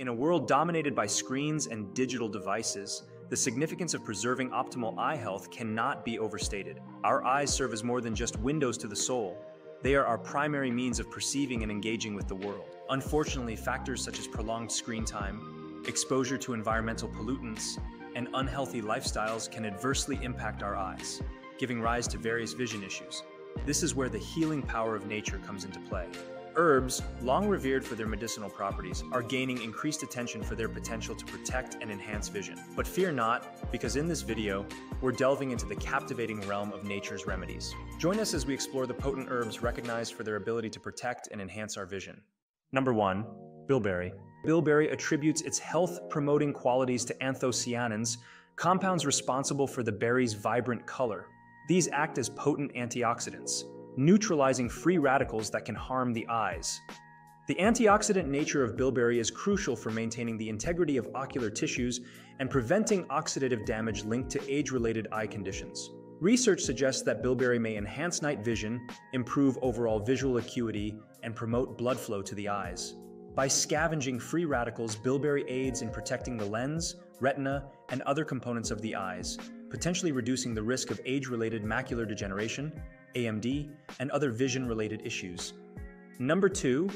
In a world dominated by screens and digital devices, the significance of preserving optimal eye health cannot be overstated. Our eyes serve as more than just windows to the soul. They are our primary means of perceiving and engaging with the world. Unfortunately, factors such as prolonged screen time, exposure to environmental pollutants, and unhealthy lifestyles can adversely impact our eyes, giving rise to various vision issues. This is where the healing power of nature comes into play. Herbs, long revered for their medicinal properties, are gaining increased attention for their potential to protect and enhance vision. But fear not, because in this video, we're delving into the captivating realm of nature's remedies. Join us as we explore the potent herbs recognized for their ability to protect and enhance our vision. Number 1. Bilberry. Bilberry attributes its health-promoting qualities to anthocyanins, compounds responsible for the berry's vibrant color. These act as potent antioxidants, neutralizing free radicals that can harm the eyes. The antioxidant nature of bilberry is crucial for maintaining the integrity of ocular tissues and preventing oxidative damage linked to age-related eye conditions. Research suggests that bilberry may enhance night vision, improve overall visual acuity, and promote blood flow to the eyes. By scavenging free radicals, bilberry aids in protecting the lens, retina, and other components of the eyes, potentially reducing the risk of age-related macular degeneration, AMD, and other vision-related issues. Number 2.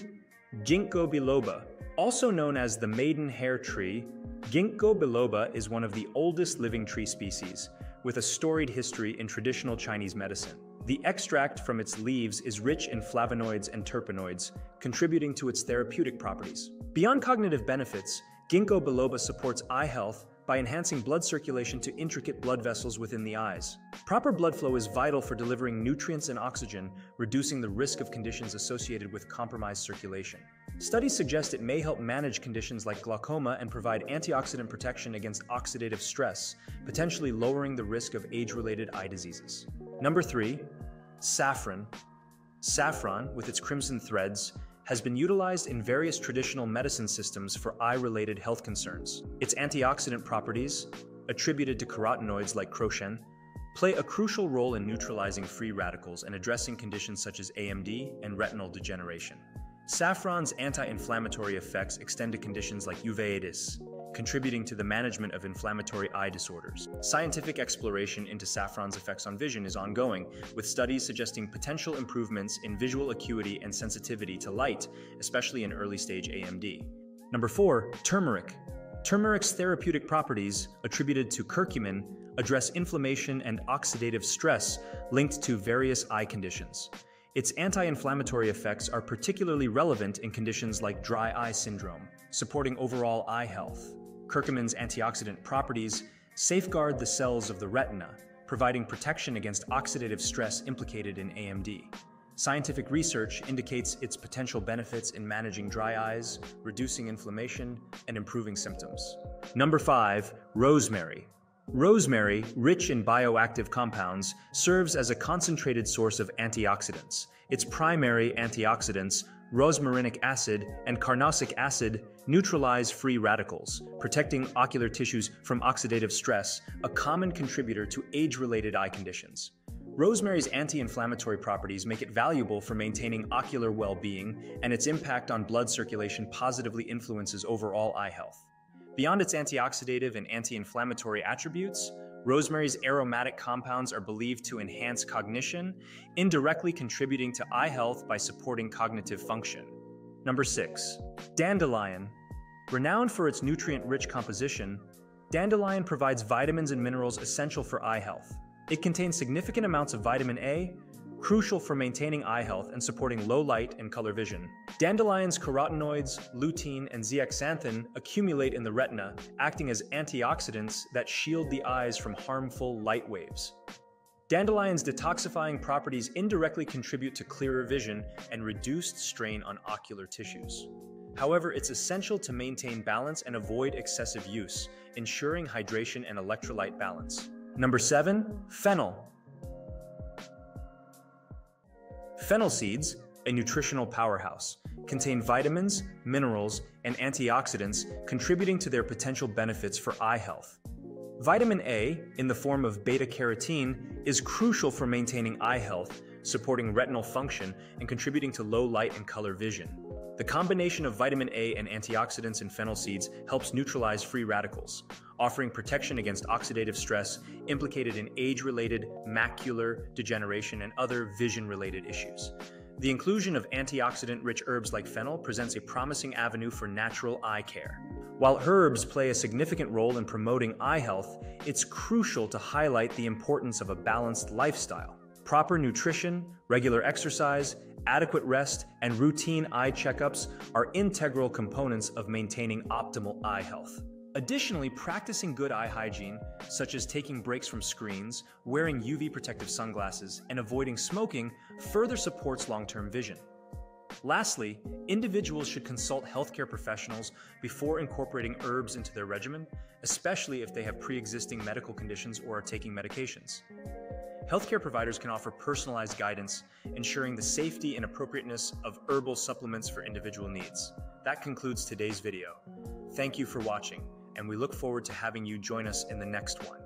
Ginkgo biloba. Also known as the maiden hair tree, Ginkgo biloba is one of the oldest living tree species, with a storied history in traditional Chinese medicine. The extract from its leaves is rich in flavonoids and terpenoids, contributing to its therapeutic properties. Beyond cognitive benefits, Ginkgo biloba supports eye health by enhancing blood circulation to intricate blood vessels within the eyes. Proper blood flow is vital for delivering nutrients and oxygen, reducing the risk of conditions associated with compromised circulation. Studies suggest it may help manage conditions like glaucoma and provide antioxidant protection against oxidative stress, potentially lowering the risk of age-related eye diseases. Number 3. Saffron. Saffron, with its crimson threads, has been utilized in various traditional medicine systems for eye-related health concerns. Its antioxidant properties, attributed to carotenoids like crocin, play a crucial role in neutralizing free radicals and addressing conditions such as AMD and retinal degeneration. Saffron's anti-inflammatory effects extend to conditions like uveitis, contributing to the management of inflammatory eye disorders. Scientific exploration into saffron's effects on vision is ongoing, with studies suggesting potential improvements in visual acuity and sensitivity to light, especially in early-stage AMD. Number 4. Turmeric. Turmeric's therapeutic properties, attributed to curcumin, address inflammation and oxidative stress linked to various eye conditions. Its anti-inflammatory effects are particularly relevant in conditions like dry eye syndrome, supporting overall eye health. Curcumin's antioxidant properties safeguard the cells of the retina, providing protection against oxidative stress implicated in AMD. Scientific research indicates its potential benefits in managing dry eyes, reducing inflammation, and improving symptoms. Number 5. Rosemary. Rosemary, rich in bioactive compounds, serves as a concentrated source of antioxidants. Its primary antioxidants, rosmarinic acid and carnosic acid, neutralize free radicals, protecting ocular tissues from oxidative stress, a common contributor to age-related eye conditions. Rosemary's anti-inflammatory properties make it valuable for maintaining ocular well-being, and its impact on blood circulation positively influences overall eye health. Beyond its antioxidative and anti-inflammatory attributes, Rosemary's aromatic compounds are believed to enhance cognition, indirectly contributing to eye health by supporting cognitive function. Number 6. Dandelion. Renowned for its nutrient-rich composition, dandelion provides vitamins and minerals essential for eye health. It contains significant amounts of vitamin A, crucial for maintaining eye health and supporting low light and color vision. Dandelion's carotenoids, lutein, and zeaxanthin accumulate in the retina, acting as antioxidants that shield the eyes from harmful light waves. Dandelion's detoxifying properties indirectly contribute to clearer vision and reduced strain on ocular tissues. However, it's essential to maintain balance and avoid excessive use, ensuring hydration and electrolyte balance. Number 7. Fennel Fennel seeds, a nutritional powerhouse, contain vitamins, minerals, and antioxidants contributing to their potential benefits for eye health. Vitamin A, in the form of beta-carotene, is crucial for maintaining eye health, supporting retinal function, and contributing to low light and color vision. The combination of vitamin A and antioxidants in fennel seeds helps neutralize free radicals, offering protection against oxidative stress implicated in age-related macular degeneration and other vision-related issues. The inclusion of antioxidant-rich herbs like fennel presents a promising avenue for natural eye care. While herbs play a significant role in promoting eye health, it's crucial to highlight the importance of a balanced lifestyle. Proper nutrition, regular exercise, adequate rest, and routine eye checkups are integral components of maintaining optimal eye health. Additionally, practicing good eye hygiene, such as taking breaks from screens, wearing UV protective sunglasses, and avoiding smoking, further supports long-term vision. Lastly, individuals should consult healthcare professionals before incorporating herbs into their regimen, especially if they have pre-existing medical conditions or are taking medications. Healthcare providers can offer personalized guidance, ensuring the safety and appropriateness of herbal supplements for individual needs. That concludes today's video. Thank you for watching, and we look forward to having you join us in the next one.